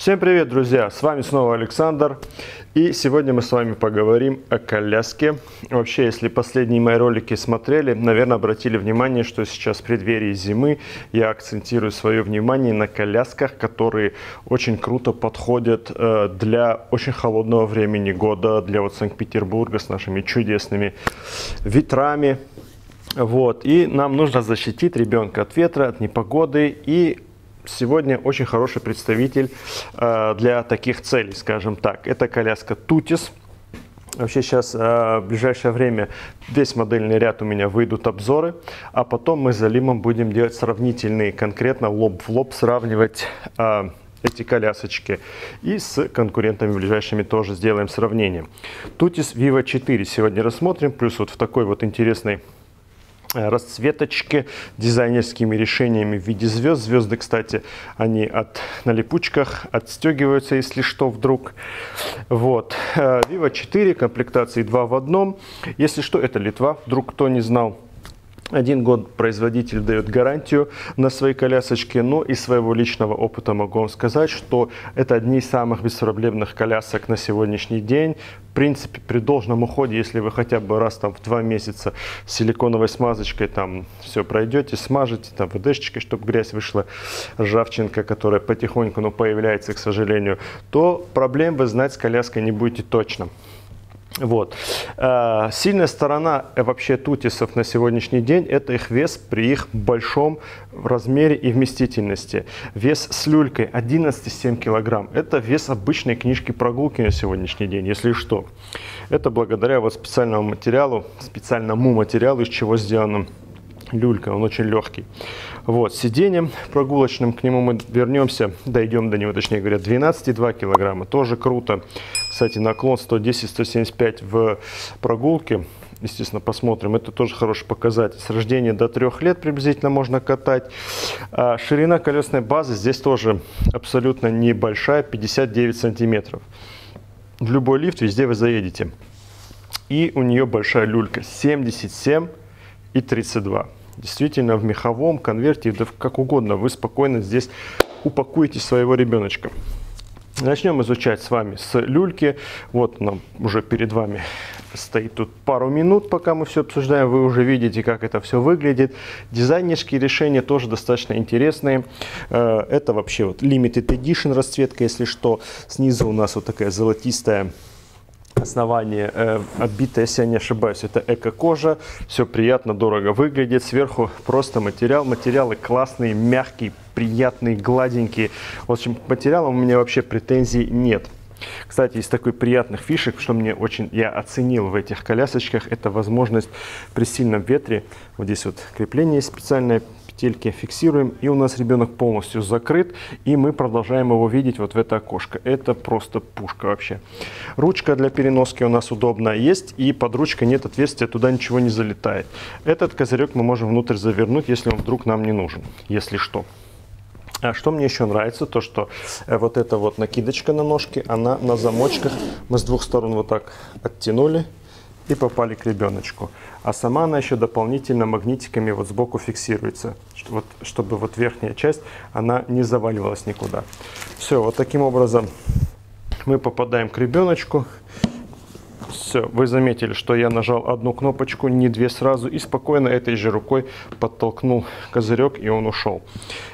Всем привет, друзья! С вами снова Александр. И сегодня мы с вами поговорим о коляске. Вообще, если последние мои ролики смотрели, наверное, обратили внимание, что сейчас в преддверии зимы я акцентирую свое внимание на колясках, которые очень круто подходят э, для очень холодного времени года, для вот Санкт-Петербурга с нашими чудесными ветрами. Вот. И нам нужно защитить ребенка от ветра, от непогоды и сегодня очень хороший представитель э, для таких целей, скажем так. Это коляска Тутис. Вообще сейчас э, в ближайшее время весь модельный ряд у меня выйдут обзоры, а потом мы за Лимом будем делать сравнительные, конкретно лоб в лоб сравнивать э, эти колясочки. И с конкурентами ближайшими тоже сделаем сравнение. Тутис Vivo 4 сегодня рассмотрим, плюс вот в такой вот интересной расцветочки дизайнерскими решениями в виде звезд. Звезды, кстати, они от, на липучках отстегиваются, если что, вдруг. Вот. Э, Vivo 4, комплектации 2 в одном. Если что, это Литва, вдруг кто не знал. Один год производитель дает гарантию на свои колясочки, но из своего личного опыта могу вам сказать, что это одни из самых беспроблемных колясок на сегодняшний день. В принципе, при должном уходе, если вы хотя бы раз там в два месяца силиконовой смазочкой там все пройдете, смажете, там ВДшечкой, чтобы грязь вышла, ржавчинка, которая потихоньку, но появляется, к сожалению, то проблем вы знать с коляской не будете точно. Вот. Э, сильная сторона э, вообще тутисов на сегодняшний день – это их вес при их большом размере и вместительности. Вес с люлькой 11,7 килограмм – это вес обычной книжки прогулки на сегодняшний день, если что. Это благодаря вот специальному материалу, специальному материалу, из чего сделано люлька, он очень легкий. Вот, сиденьем прогулочным, к нему мы вернемся, дойдем до него, точнее говоря, 12,2 килограмма, тоже круто. Кстати, наклон 110-175 в прогулке, естественно, посмотрим. Это тоже хороший показатель. С рождения до трех лет приблизительно можно катать. А ширина колесной базы здесь тоже абсолютно небольшая, 59 сантиметров. В любой лифт везде вы заедете. И у нее большая люлька 77 и 32. Действительно, в меховом конверте, да как угодно, вы спокойно здесь упакуете своего ребеночка. Начнем изучать с вами с люльки. Вот нам уже перед вами стоит тут пару минут, пока мы все обсуждаем. Вы уже видите, как это все выглядит. Дизайнерские решения тоже достаточно интересные. Э, это вообще вот Limited Edition расцветка, если что. Снизу у нас вот такая золотистая основание э, отбитое, если я не ошибаюсь, это эко-кожа. Все приятно, дорого выглядит. Сверху просто материал. Материалы классные, мягкие, приятные, гладенькие. В общем, к материалам у меня вообще претензий нет. Кстати, из такой приятных фишек, что мне очень я оценил в этих колясочках, это возможность при сильном ветре, вот здесь вот крепление специальное петельки фиксируем, и у нас ребенок полностью закрыт, и мы продолжаем его видеть вот в это окошко. Это просто пушка вообще. Ручка для переноски у нас удобная есть, и под ручкой нет отверстия, туда ничего не залетает. Этот козырек мы можем внутрь завернуть, если он вдруг нам не нужен, если что. А что мне еще нравится, то что э, вот эта вот накидочка на ножке, она на замочках, мы с двух сторон вот так оттянули, и попали к ребеночку. А сама она еще дополнительно магнитиками вот сбоку фиксируется, вот, чтобы вот верхняя часть, она не заваливалась никуда. Все, вот таким образом мы попадаем к ребеночку. Все, вы заметили, что я нажал одну кнопочку, не две сразу, и спокойно этой же рукой подтолкнул козырек, и он ушел.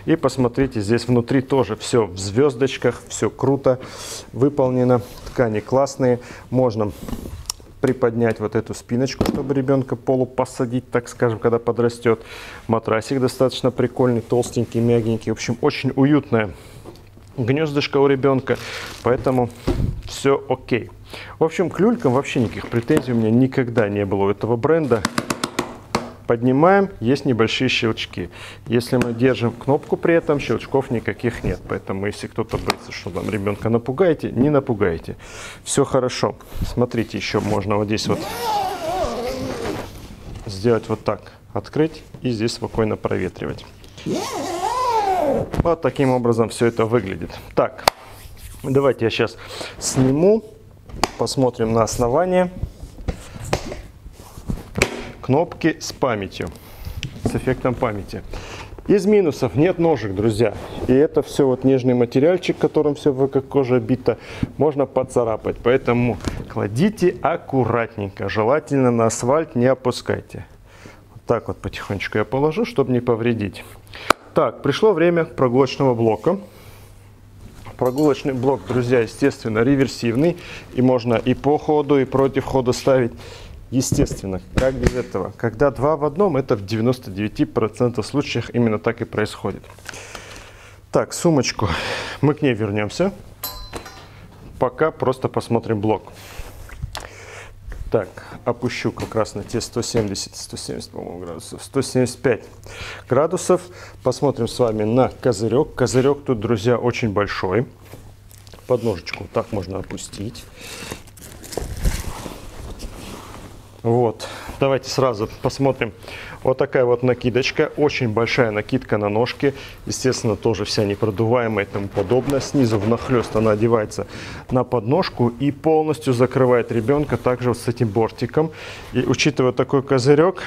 И посмотрите, здесь внутри тоже все в звездочках, все круто выполнено, ткани классные, можно приподнять вот эту спиночку, чтобы ребенка полу посадить, так скажем, когда подрастет. Матрасик достаточно прикольный, толстенький, мягенький. В общем, очень уютная гнездышко у ребенка, поэтому все окей. В общем, к люлькам вообще никаких претензий у меня никогда не было у этого бренда поднимаем, есть небольшие щелчки. Если мы держим кнопку при этом, щелчков никаких нет. Поэтому если кто-то боится, что там ребенка напугаете, не напугаете. Все хорошо. Смотрите, еще можно вот здесь вот сделать вот так. Открыть и здесь спокойно проветривать. Вот таким образом все это выглядит. Так, давайте я сейчас сниму, посмотрим на основание кнопки с памятью, с эффектом памяти. Из минусов нет ножек, друзья. И это все вот нежный материальчик, которым все как кожа бита, можно поцарапать. Поэтому кладите аккуратненько. Желательно на асфальт не опускайте. Вот так вот потихонечку я положу, чтобы не повредить. Так, пришло время прогулочного блока. Прогулочный блок, друзья, естественно, реверсивный. И можно и по ходу, и против хода ставить. Естественно, как без этого? Когда два в одном, это в 99% случаях именно так и происходит. Так, сумочку, мы к ней вернемся. Пока просто посмотрим блок. Так, опущу как раз на те 170, 170, по-моему, градусов, 175 градусов. Посмотрим с вами на козырек. Козырек тут, друзья, очень большой. Подножечку так можно опустить. Вот, давайте сразу посмотрим. Вот такая вот накидочка, очень большая накидка на ножки, естественно, тоже вся непродуваемая и тому подобное. Снизу внахлест она одевается на подножку и полностью закрывает ребенка также вот с этим бортиком. И учитывая такой козырек,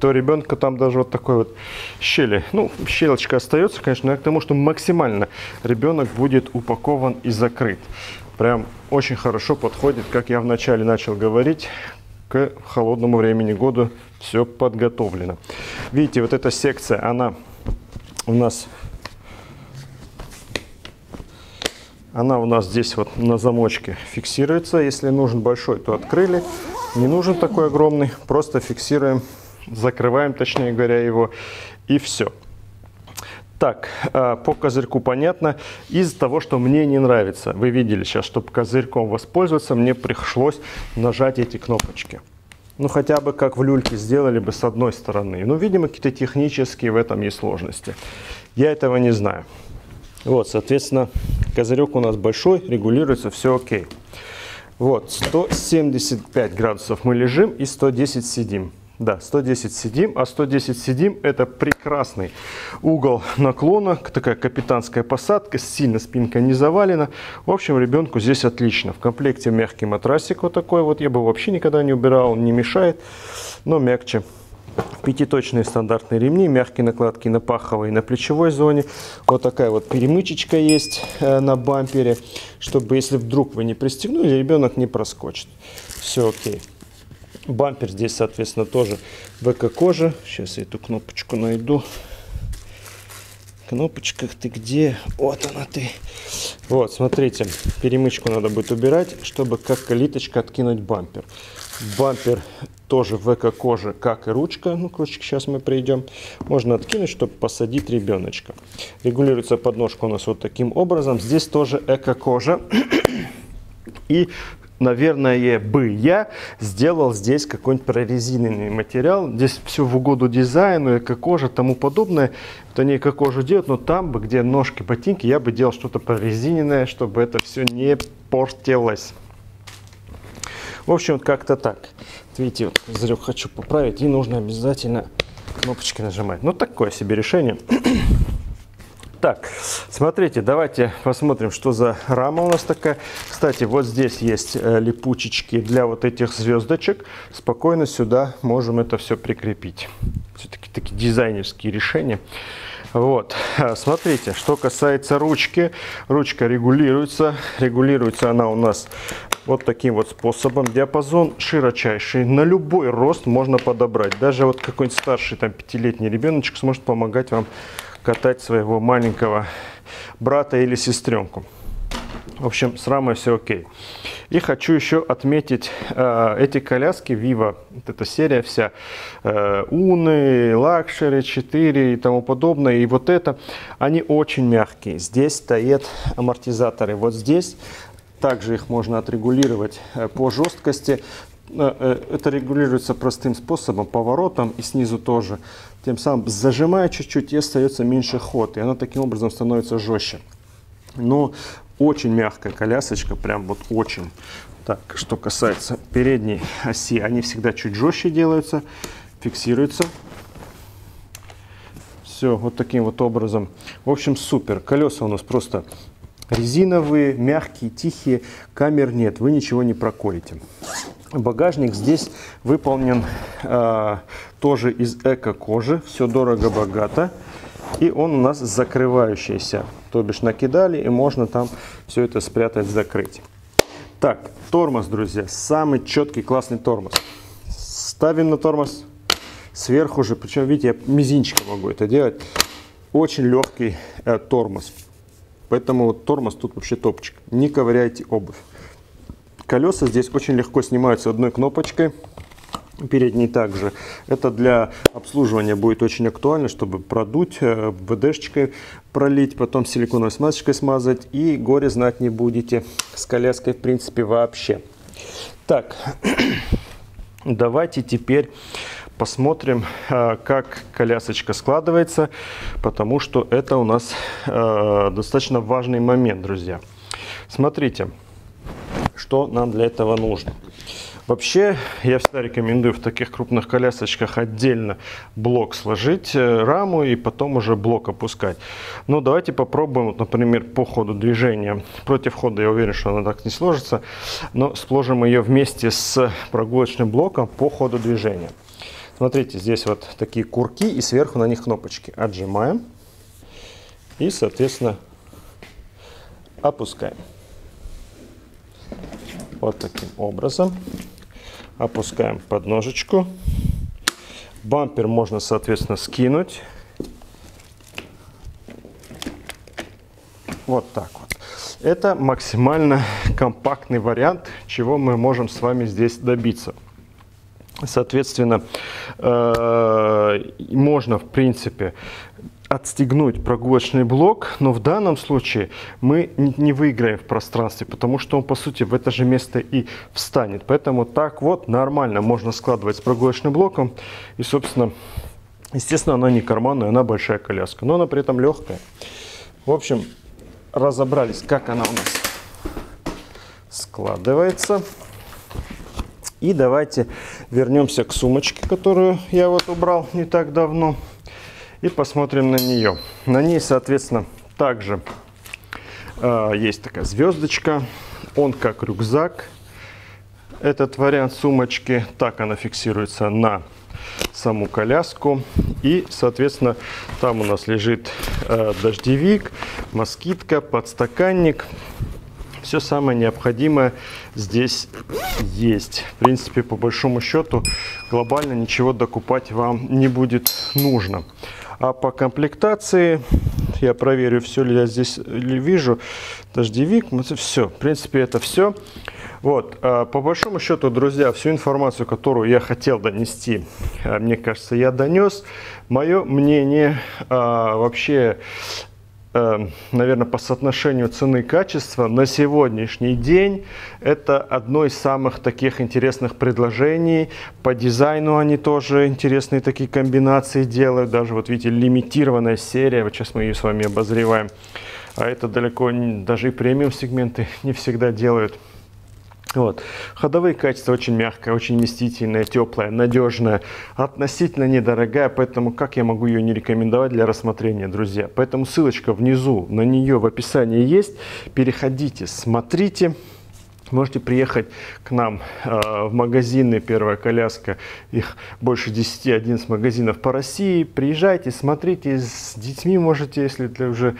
то ребенка там даже вот такой вот щели, ну, щелочка остается, конечно, но к тому, что максимально ребенок будет упакован и закрыт. Прям очень хорошо подходит, как я вначале начал говорить, к холодному времени года все подготовлено. Видите, вот эта секция, она у нас она у нас здесь вот на замочке фиксируется. Если нужен большой, то открыли. Не нужен такой огромный, просто фиксируем, закрываем, точнее говоря, его и все. Так, а, по козырьку понятно. Из-за того, что мне не нравится, вы видели сейчас, чтобы козырьком воспользоваться, мне пришлось нажать эти кнопочки. Ну, хотя бы как в люльке сделали бы с одной стороны. Ну, видимо, какие-то технические в этом есть сложности. Я этого не знаю. Вот, соответственно, козырек у нас большой, регулируется, все окей. Вот, 175 градусов мы лежим и 110 сидим. Да, 110 сидим, а 110 сидим это прекрасный угол наклона, такая капитанская посадка, сильно спинка не завалена. В общем, ребенку здесь отлично. В комплекте мягкий матрасик вот такой вот, я бы вообще никогда не убирал, не мешает, но мягче. Пятиточные стандартные ремни, мягкие накладки на паховой и на плечевой зоне. Вот такая вот перемычечка есть э, на бампере, чтобы если вдруг вы не пристегнули, ребенок не проскочит. Все окей. Бампер здесь, соответственно, тоже ВК-кожа. Сейчас я эту кнопочку найду. Кнопочка, ты где? Вот она ты. Вот, смотрите, перемычку надо будет убирать, чтобы как калиточка откинуть бампер. Бампер тоже ВК-кожа, как и ручка. Ну, к ручке сейчас мы придем. Можно откинуть, чтобы посадить ребеночка. Регулируется подножка у нас вот таким образом. Здесь тоже эко-кожа. И наверное, бы я сделал здесь какой-нибудь прорезиненный материал. Здесь все в угоду дизайну, эко-кожа, тому подобное. Это не эко-кожу делать, но там бы, где ножки, ботинки, я бы делал что-то прорезиненное, чтобы это все не портилось. В общем, как-то так. Видите, вот зря хочу поправить, и нужно обязательно кнопочки нажимать. Ну, такое себе решение. Так, смотрите, давайте посмотрим, что за рама у нас такая. Кстати, вот здесь есть э, липучечки для вот этих звездочек. Спокойно сюда можем это все прикрепить. Все-таки такие дизайнерские решения. Вот, а, смотрите, что касается ручки. Ручка регулируется. Регулируется она у нас вот таким вот способом. Диапазон широчайший. На любой рост можно подобрать. Даже вот какой-нибудь старший, там, пятилетний ребеночек сможет помогать вам катать своего маленького брата или сестренку. В общем, с рамой все окей. И хочу еще отметить э, эти коляски Viva, вот эта серия вся, э, Уны, Luxury 4 и тому подобное. И вот это, они очень мягкие. Здесь стоят амортизаторы. Вот здесь также их можно отрегулировать э, по жесткости. Э, э, это регулируется простым способом, поворотом и снизу тоже. Тем самым зажимая чуть-чуть и остается меньше ход. И она таким образом становится жестче. Но очень мягкая колясочка, прям вот очень. Так, что касается передней оси, они всегда чуть жестче делаются, фиксируются. Все, вот таким вот образом. В общем, супер. Колеса у нас просто резиновые, мягкие, тихие. Камер нет, вы ничего не проколите. Багажник здесь выполнен э, тоже из эко-кожи. Все дорого-богато. И он у нас закрывающийся. То бишь накидали, и можно там все это спрятать, закрыть. Так, тормоз, друзья. Самый четкий, классный тормоз. Ставим на тормоз сверху же. Причем, видите, я мизинчиком могу это делать. Очень легкий э, тормоз. Поэтому тормоз тут вообще топчик. Не ковыряйте обувь. Колеса здесь очень легко снимаются одной кнопочкой. Передний также. Это для обслуживания будет очень актуально, чтобы продуть, э, ВДшечкой пролить, потом силиконовой смазочкой смазать. И горе знать не будете с коляской в принципе вообще. Так, давайте теперь посмотрим, э, как колясочка складывается, потому что это у нас э, достаточно важный момент, друзья. Смотрите, что нам для этого нужно. Вообще, я всегда рекомендую в таких крупных колясочках отдельно блок сложить, э, раму и потом уже блок опускать. Но давайте попробуем, вот, например, по ходу движения. Против хода я уверен, что она так не сложится, но сложим ее вместе с прогулочным блоком по ходу движения. Смотрите, здесь вот такие курки и сверху на них кнопочки. Отжимаем и, соответственно, опускаем. Вот таким образом. Опускаем подножечку. Бампер можно, соответственно, скинуть. Вот так вот. Это максимально компактный вариант, чего мы можем с вами здесь добиться. Соответственно, э, можно, в принципе, отстегнуть прогулочный блок, но в данном случае мы не выиграем в пространстве, потому что он, по сути, в это же место и встанет. Поэтому так вот нормально можно складывать с прогулочным блоком. И, собственно, естественно, она не карманная, она большая коляска, но она при этом легкая. В общем, разобрались, как она у нас складывается. И давайте вернемся к сумочке, которую я вот убрал не так давно. И посмотрим на нее. На ней, соответственно, также э, есть такая звездочка. Он как рюкзак. Этот вариант сумочки. Так она фиксируется на саму коляску. И, соответственно, там у нас лежит э, дождевик, москитка, подстаканник все самое необходимое здесь есть. В принципе, по большому счету, глобально ничего докупать вам не будет нужно. А по комплектации, я проверю, все ли я здесь вижу, дождевик, все, в принципе, это все. Вот, а по большому счету, друзья, всю информацию, которую я хотел донести, а, мне кажется, я донес. Мое мнение а, вообще наверное, по соотношению цены и качества на сегодняшний день это одно из самых таких интересных предложений. По дизайну они тоже интересные такие комбинации делают. Даже вот видите, лимитированная серия, вот сейчас мы ее с вами обозреваем. А это далеко даже и премиум сегменты не всегда делают. Вот. Ходовые качества очень мягкая, очень вместительная, теплая, надежная, относительно недорогая, поэтому как я могу ее не рекомендовать для рассмотрения, друзья. Поэтому ссылочка внизу на нее в описании есть. Переходите, смотрите. Можете приехать к нам э, в магазины «Первая коляска». Их больше 10-11 магазинов по России. Приезжайте, смотрите. С детьми можете, если для уже,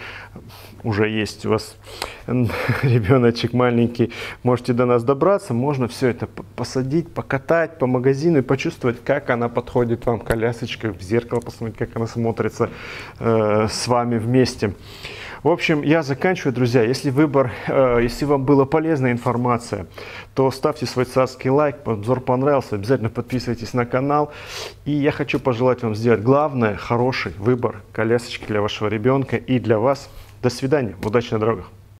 уже есть у вас ребеночек маленький, можете до нас добраться. Можно все это посадить, покатать по магазину и почувствовать, как она подходит вам, колясочка, в зеркало посмотреть, как она смотрится э, с вами вместе. В общем, я заканчиваю, друзья. Если выбор, э, если вам была полезная информация, то ставьте свой царский лайк, обзор понравился, обязательно подписывайтесь на канал. И я хочу пожелать вам сделать главное, хороший выбор колясочки для вашего ребенка и для вас. До свидания, удачи на дорогах.